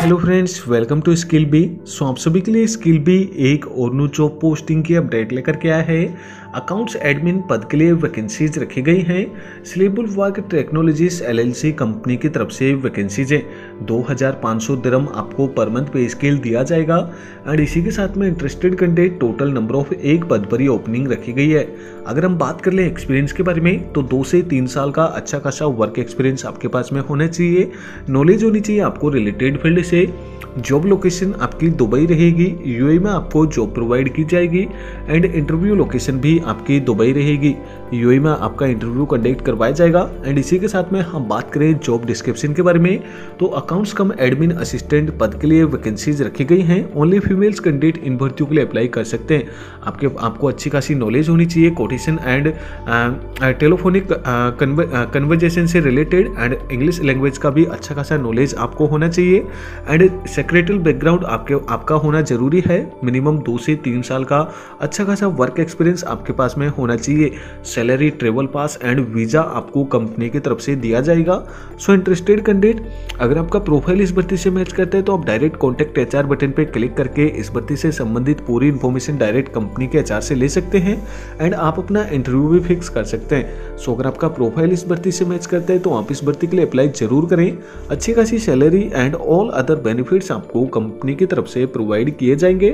Hello friends welcome to skill B so आप सभी के लिए स्किल बी एक और न्यू जॉब पोस्टिंग की अपडेट लेकर के आया है। अकाउंट्स एडमिन पद के लिए वैकेंसीज रखी गई हैं। स्लेबुल वर्क टेक्नोलॉजीज़ एलएलसी कंपनी की तरफ़ से वैकेंसीज हैं। 2500 दिरम आपको पर मंथ पे स्केल दिया जाएगा। एंड इसी के साथ में interested candidate total number of एक पद पर ही ओपनिंग रखी गई है। अगर हम बात कर लें एक्सपीरियंस के बारे में तो दो से तीन साल का अच्छा खासा वर्क एक्सपीरियंस आपके पास में होना चाहिए। नॉलेज होनी चाहिए, आपको रिलेटेड फ़ील्ड से जॉब लोकेशन आपकी दुबई रहेगी यूएई में आपको जॉब प्रोवाइड की जाएगी एंड इंटरव्यू लोकेशन भी आपकी दुबई रहेगी। यूएई में आपका इंटरव्यू कंडक्ट करवाया जाएगा एंड इसी के साथ में हम बात करें जॉब डिस्क्रिप्शन के बारे में। तो अकाउंट्स कम एडमिन असिस्टेंट पद के लिए वैकेंसीज रखी गई हैं। ओनली फीमेल्स कैंडिडेट इन भर्तियों के लिए अप्लाई कर सकते हैं। आपके, आपको अच्छी खासी नॉलेज होनी चाहिए कोटेशन एंड टेलीफोनिक कन्वर्जेशन से रिलेटेड एंड इंग्लिश लैंग्वेज का भी अच्छा खासा नॉलेज आपको होना चाहिए। एंड सेक्रेटल बैकग्राउंड आपके, आपका होना ज़रूरी है। मिनिमम दो से तीन साल का अच्छा खासा वर्क एक्सपीरियंस आपके पास में होना चाहिए। Salary travel pass and visa आपको कंपनी की तरफ़ से दिया जाएगा। सो इंटरेस्टेड कैंडिडेट अगर आपका प्रोफ़ाइल इस भर्ती से मैच करता है तो आप डायरेक्ट कॉन्टैक्ट एच बटन पर क्लिक करके इस भर्ती से संबंधित पूरी इन्फॉर्मेशन डायरेक्ट कंपनी के एचआर से ले सकते हैं एंड आप अपना इंटरव्यू भी फिक्स कर सकते हैं। सो अगर आपका प्रोफ़ाइल इस भर्ती से मैच करता है तो आप इस भर्ती के लिए अप्लाई ज़रूर करें। अच्छी खासी salary and all other benefits आपको कंपनी की तरफ़ से प्रोवाइड किए जाएँगे।